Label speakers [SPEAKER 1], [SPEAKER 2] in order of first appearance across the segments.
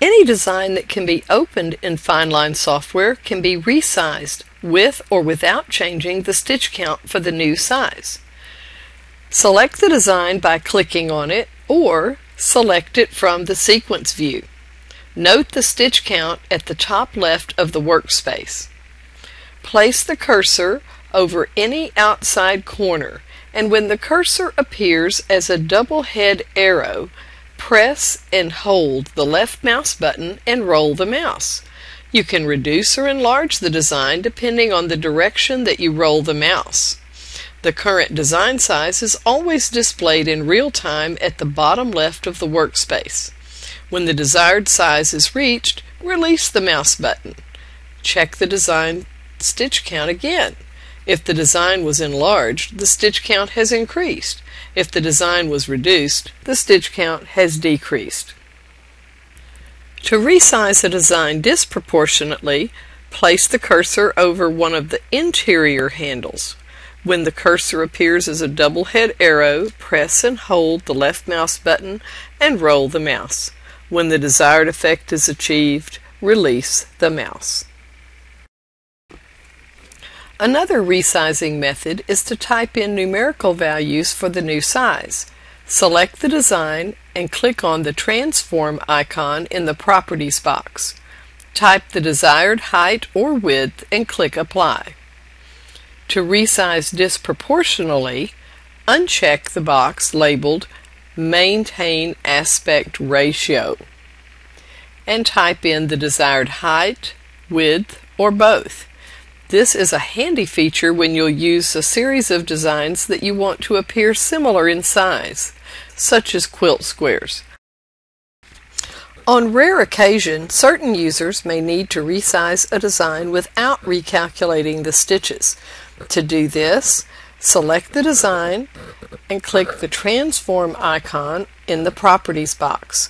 [SPEAKER 1] Any design that can be opened in FineLine software can be resized with or without changing the stitch count for the new size. Select the design by clicking on it or select it from the sequence view. Note the stitch count at the top left of the workspace. Place the cursor over any outside corner and when the cursor appears as a double head arrow, press and hold the left mouse button and roll the mouse. You can reduce or enlarge the design depending on the direction that you roll the mouse. The current design size is always displayed in real time at the bottom left of the workspace. When the desired size is reached, release the mouse button. Check the design stitch count again. If the design was enlarged, the stitch count has increased. If the design was reduced, the stitch count has decreased. To resize a design disproportionately, place the cursor over one of the interior handles. When the cursor appears as a double head arrow, press and hold the left mouse button and roll the mouse. When the desired effect is achieved, release the mouse. Another resizing method is to type in numerical values for the new size. Select the design and click on the transform icon in the properties box. Type the desired height or width and click apply. To resize disproportionally, uncheck the box labeled Maintain Aspect Ratio and type in the desired height, width, or both. This is a handy feature when you'll use a series of designs that you want to appear similar in size, such as quilt squares. On rare occasion, certain users may need to resize a design without recalculating the stitches. To do this, select the design and click the transform icon in the properties box.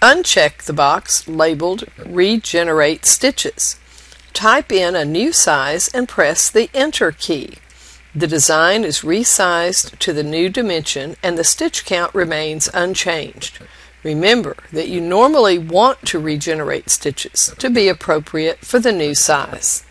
[SPEAKER 1] Uncheck the box labeled Regenerate Stitches. Type in a new size and press the Enter key. The design is resized to the new dimension and the stitch count remains unchanged. Remember that you normally want to regenerate stitches to be appropriate for the new size.